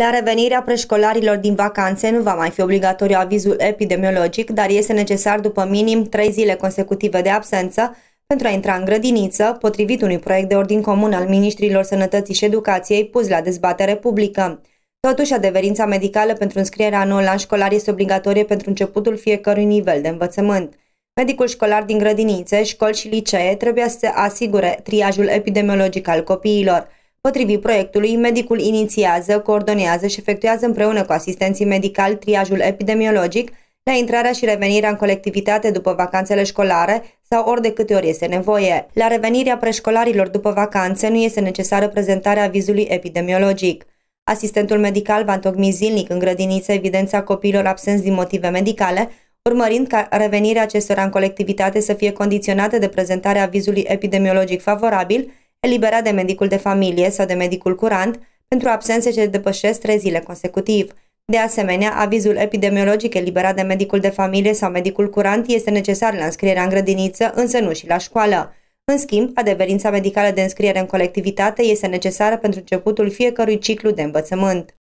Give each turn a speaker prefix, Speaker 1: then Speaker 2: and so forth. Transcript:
Speaker 1: La revenirea preșcolarilor din vacanțe nu va mai fi obligatoriu avizul epidemiologic, dar este necesar după minim 3 zile consecutive de absență pentru a intra în grădiniță, potrivit unui proiect de ordin comun al ministrilor sănătății și educației pus la dezbatere publică. Totuși, adeverința medicală pentru înscrierea anuală an școlar este obligatorie pentru începutul fiecărui nivel de învățământ. Medicul școlar din grădinițe, școli și licee trebuie să asigure triajul epidemiologic al copiilor. Potrivit proiectului, medicul inițiază, coordonează și efectuează împreună cu asistenții medicali triajul epidemiologic la intrarea și revenirea în colectivitate după vacanțele școlare sau ori de câte ori este nevoie. La revenirea preșcolarilor după vacanțe nu este necesară prezentarea avizului epidemiologic. Asistentul medical va întocmi zilnic în grădiniță evidența copiilor absenți din motive medicale, urmărind ca revenirea acestora în colectivitate să fie condiționată de prezentarea avizului epidemiologic favorabil, eliberat de medicul de familie sau de medicul curant, pentru absențe ce depășesc trei zile consecutiv. De asemenea, avizul epidemiologic eliberat de medicul de familie sau medicul curant este necesar la înscrierea în grădiniță, însă nu și la școală. În schimb, adeverința medicală de înscriere în colectivitate este necesară pentru începutul fiecărui ciclu de învățământ.